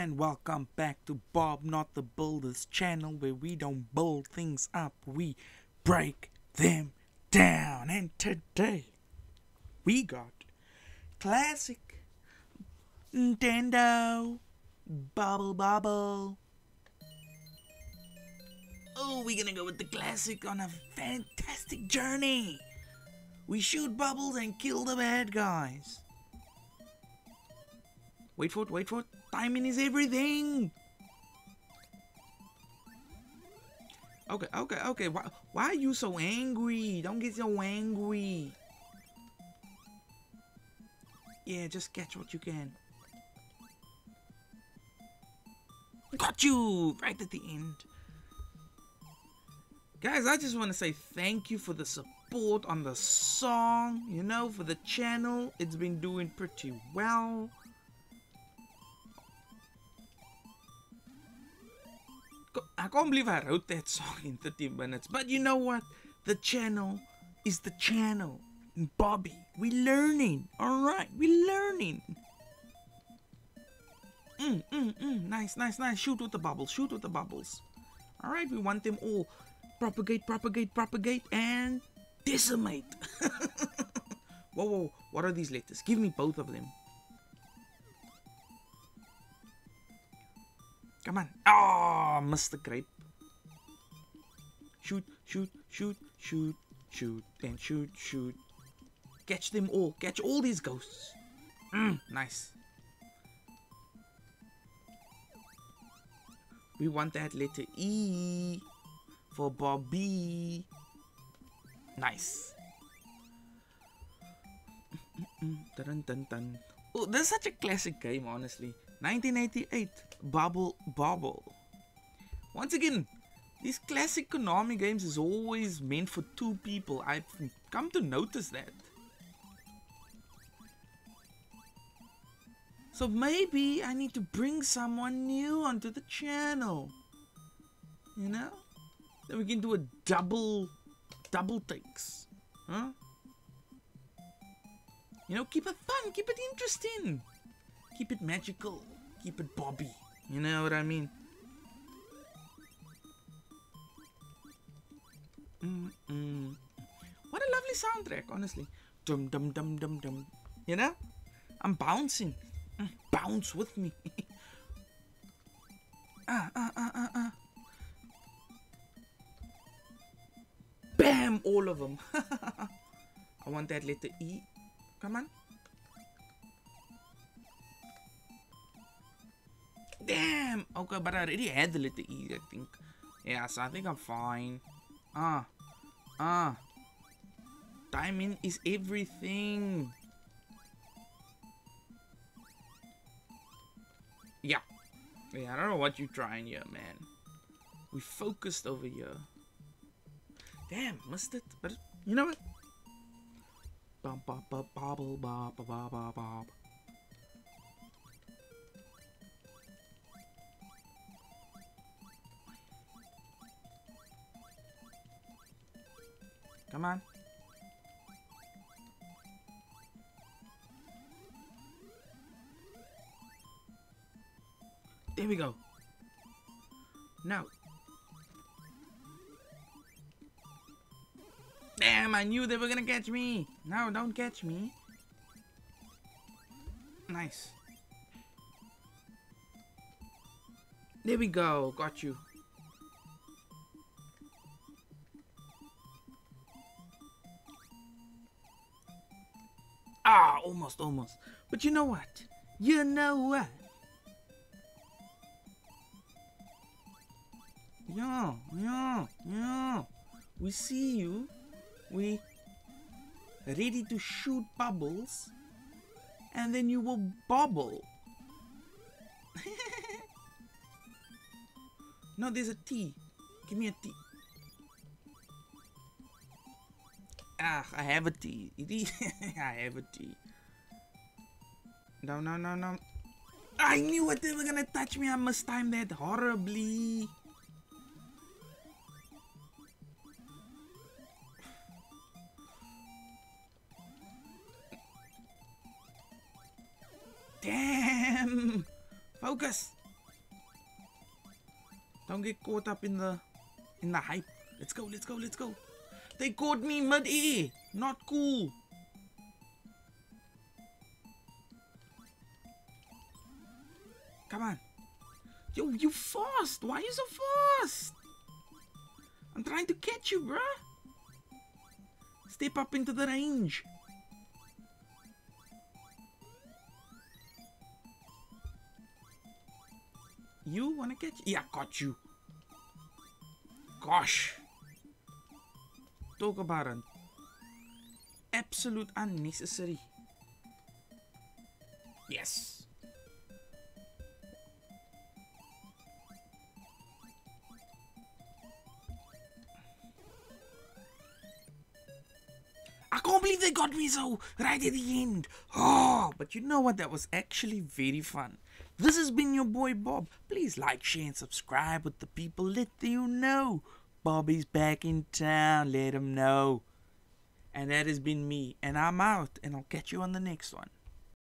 And welcome back to Bob Not the Builder's channel where we don't build things up, we break them down. And today we got classic Nintendo Bubble Bobble. Oh, we're gonna go with the classic on a fantastic journey. We shoot bubbles and kill the bad guys. Wait for it, wait for it. Timing is everything. Okay, okay, okay. Why, why are you so angry? Don't get so angry. Yeah, just catch what you can. Got you! Right at the end. Guys, I just want to say thank you for the support on the song. You know, for the channel. It's been doing pretty well. I can't believe I wrote that song in 30 minutes. But you know what? The channel is the channel. Bobby, we're learning. Alright, we're learning. Mm, mm, mm. Nice, nice, nice. Shoot with the bubbles. Shoot with the bubbles. Alright, we want them all. Propagate, propagate, propagate, and decimate. whoa, whoa. What are these letters? Give me both of them. Come on. Ah, oh, Mr. Grape. Shoot, shoot, shoot, shoot, shoot, and shoot, shoot. Catch them all. Catch all these ghosts. Mm, nice. We want that letter E for Bobby. Nice. Mm, mm, mm, dun, dun, dun. Oh, this is such a classic game, honestly. 1988, Bubble Bobble. Once again, these classic Konami games is always meant for two people. I've come to notice that. So maybe I need to bring someone new onto the channel. You know? Then we can do a double, double takes. Huh? You know, keep it fun, keep it interesting. Keep it magical. Keep it Bobby. You know what I mean? Mm -mm. What a lovely soundtrack, honestly. Dum dum dum dum dum. You know? I'm bouncing. Mm, bounce with me. ah, ah, ah, ah, ah. Bam! All of them. I want that letter E. Come on. Damn! Okay, but I already had the letter E, I think. Yeah, so I think I'm fine. Ah. Ah. Timing is everything. Yeah. Yeah, I don't know what you're trying here, man. We focused over here. Damn, missed it. But you know what? Bop, bop, bop, bop, Come on. There we go. No. Damn, I knew they were gonna catch me. No, don't catch me. Nice. There we go. Got you. Ah, almost, almost. But you know what? You know what? Yeah, yeah, yeah. We see you. We ready to shoot bubbles. And then you will bubble. no, there's a T. Give me a T. Ah, I have a T. I have a T. No, no, no, no. I knew it. They were gonna touch me. I must time that horribly. Damn! Focus! Don't get caught up in the in the hype. Let's go, let's go, let's go. They caught me mid-air. Not cool. Come on. Yo, you fast. Why are you so fast? I'm trying to catch you, bruh. Step up into the range. You wanna catch? Yeah, caught you. Gosh. Talk about an absolute unnecessary. Yes. I can't believe they got me so right at the end. Oh, but you know what? That was actually very fun. This has been your boy Bob. Please like, share, and subscribe with the people. Let you know. Bobby's back in town. Let him know. And that has been me. And I'm out. And I'll catch you on the next one.